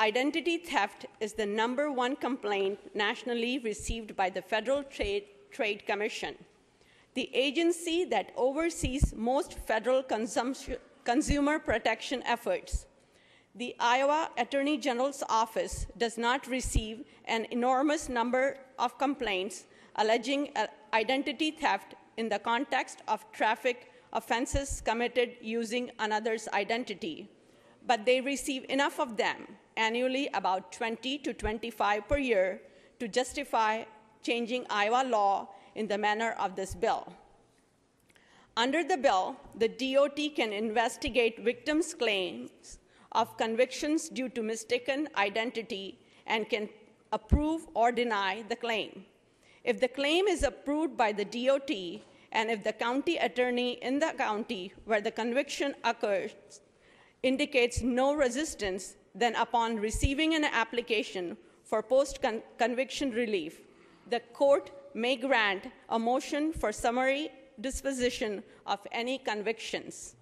identity theft is the number one complaint nationally received by the Federal Trade, Trade Commission, the agency that oversees most federal consumer protection efforts. The Iowa Attorney General's office does not receive an enormous number of complaints alleging uh, identity theft in the context of traffic offenses committed using another's identity, but they receive enough of them, annually about 20 to 25 per year, to justify changing Iowa law in the manner of this bill. Under the bill, the DOT can investigate victims' claims of convictions due to mistaken identity and can approve or deny the claim. If the claim is approved by the DOT and if the county attorney in the county where the conviction occurs indicates no resistance, then upon receiving an application for post conviction relief, the court may grant a motion for summary disposition of any convictions.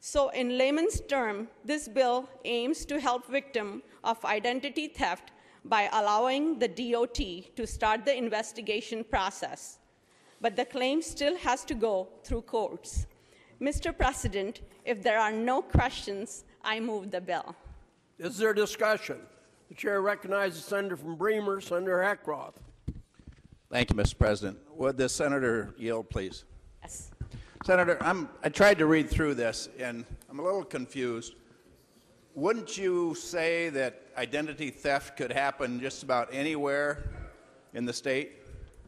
So, in layman's term, this bill aims to help victims of identity theft by allowing the DOT to start the investigation process. But the claim still has to go through courts. Mr. President, if there are no questions, I move the bill. Is there discussion? The chair recognizes senator from Bremer, Senator Heckroth. Thank you, Mr. President. Would the senator yield, please? Yes. Senator, I'm, I tried to read through this, and I'm a little confused. Wouldn't you say that identity theft could happen just about anywhere in the state?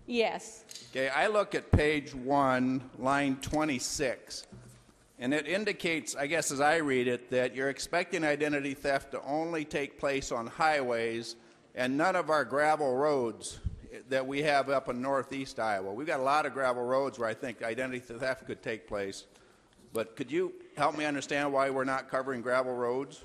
Yes. Okay, I look at page one, line 26, and it indicates, I guess as I read it, that you're expecting identity theft to only take place on highways and none of our gravel roads that we have up in northeast Iowa. We've got a lot of gravel roads where I think identity theft could take place. But could you help me understand why we're not covering gravel roads?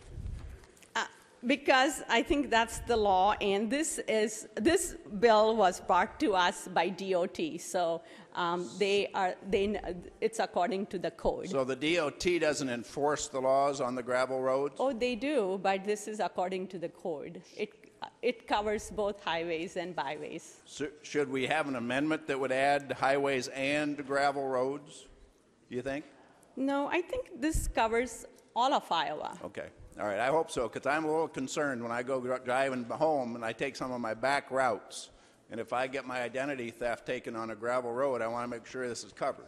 Because I think that's the law, and this is this bill was brought to us by DOT, so um, they are they it's according to the code. So the DOT doesn't enforce the laws on the gravel roads. Oh, they do, but this is according to the code. It it covers both highways and byways. So should we have an amendment that would add highways and gravel roads? Do you think? No, I think this covers all of Iowa. Okay. All right. I hope so because I'm a little concerned when I go driving home and I take some of my back routes. And if I get my identity theft taken on a gravel road, I want to make sure this is covered.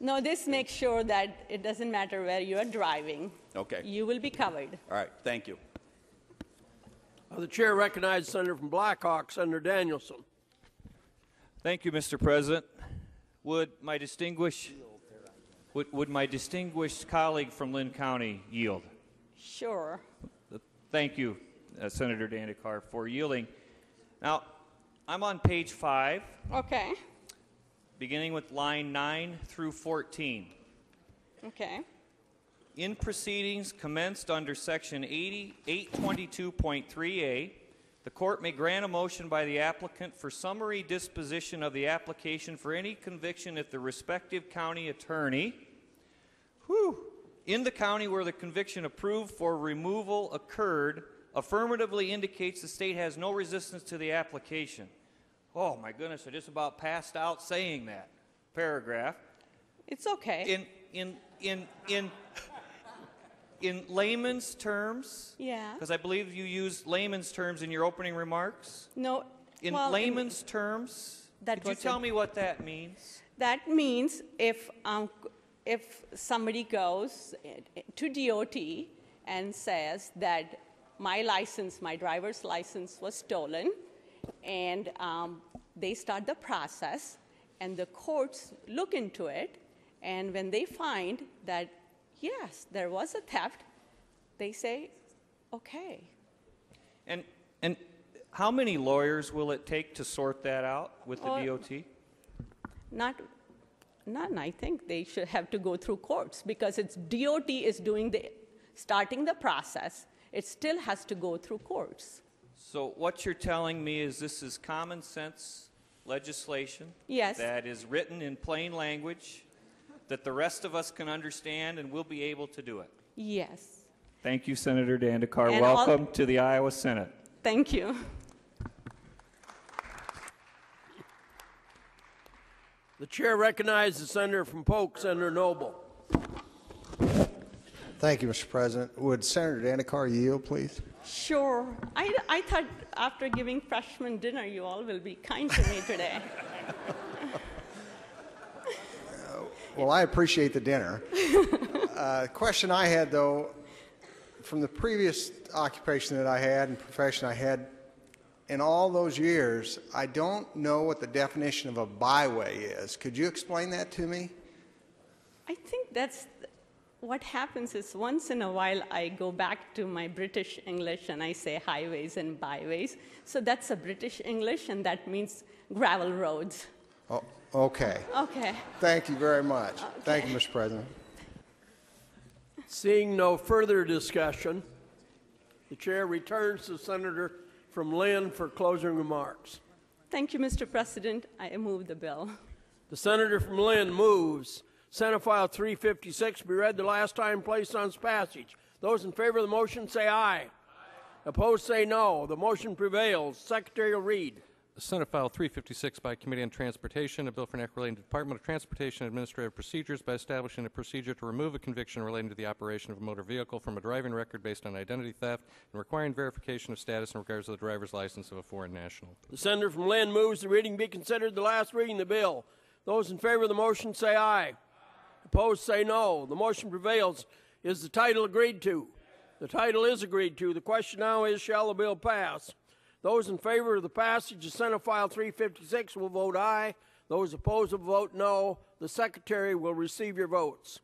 No, this makes sure that it doesn't matter where you are driving. Okay. You will be covered. All right. Thank you. Uh, the chair recognizes Senator from Blackhawk, Senator Danielson. Thank you, Mr. President. Would my distinguished would, would my distinguished colleague from Linn County yield? Sure. Thank you, uh, Senator Dandekar, for yielding. Now, I'm on page five. Okay. Beginning with line 9 through 14. Okay in proceedings commenced under Section 822.3a, the court may grant a motion by the applicant for summary disposition of the application for any conviction if the respective county attorney in the county where the conviction approved for removal occurred affirmatively indicates the state has no resistance to the application. Oh my goodness, I just about passed out saying that paragraph. It's okay. In in in in in layman's terms, yeah, because I believe you used layman's terms in your opening remarks. No, in well, layman's in, terms, that could you tell me what that means? That means if um, if somebody goes to DOT and says that my license, my driver's license, was stolen, and um, they start the process, and the courts look into it, and when they find that yes, there was a theft, they say, okay. And, and how many lawyers will it take to sort that out with the uh, DOT? Not none. I think they should have to go through courts because it's DOT is doing the starting the process. It still has to go through courts. So what you're telling me is this is common sense legislation yes. that is written in plain language that the rest of us can understand and we'll be able to do it. Yes. Thank you, Senator Dandekar. And all- Welcome to the Iowa Senate. Thank you. The chair recognizes the senator from Polk, Senator Noble. Thank you, Mr. President. Would Senator Dandekar yield, please? Sure. I, I thought after giving freshman dinner, you all will be kind to me today. Well, I appreciate the dinner. uh, question I had, though, from the previous occupation that I had and profession I had, in all those years, I don't know what the definition of a byway is. Could you explain that to me? I think that's what happens is once in a while I go back to my British English and I say highways and byways. So that's a British English and that means gravel roads. Oh, okay. Okay. Thank you very much. Thank you, Mr. President. Seeing no further discussion, the chair returns to Senator from Linn for closing remarks. Thank you, Mr. President. I move the bill. The senator from Linn moves Senate File 356 be read the last time placed on its passage. Those in favor of the motion say aye. Opposed say no. The motion prevails. Secretary will read. Senate File 356 by Committee on Transportation, a bill for an act relating to Department of Transportation Administrative Procedures by establishing a procedure to remove a conviction relating to the operation of a motor vehicle from a driving record based on identity theft and requiring verification of status in regards to the driver's license of a foreign national. The senator from Linn moves the reading be considered the last reading of the bill. Those in favor of the motion say aye. Opposed say no. The motion prevails. Is the title agreed to? The title is agreed to. The question now is shall the bill pass? Those in favor of the passage of Senate File 356 will vote aye. Those opposed will vote no. The secretary will receive your votes.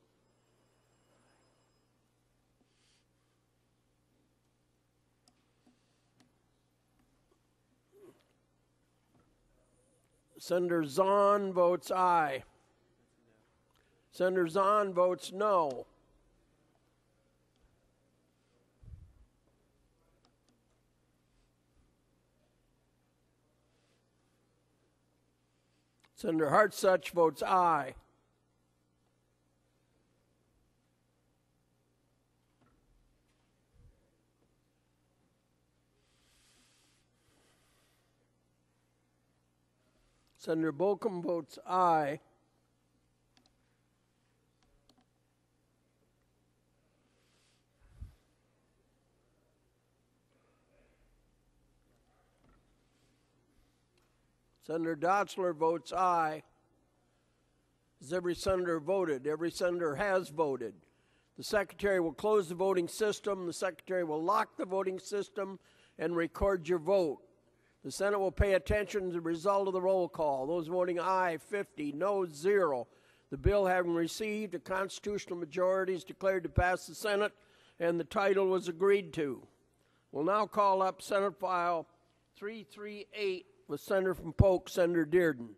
Senator Zaun votes aye. Senator Zaun votes no. Senator Hartsuch votes aye. Senator Bolkcom votes aye. Senator Dotzler votes aye. Has every senator voted? Every senator has voted. The secretary will close the voting system. The secretary will lock the voting system and record your vote. The Senate will pay attention to the result of the roll call. Those voting aye, 50, no, 0. The bill having received a constitutional majority is declared to pass the Senate, and the title was agreed to. We'll now call up Senate File 338 with Senator from Polk, Senator Dearden.